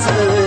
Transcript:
Sir.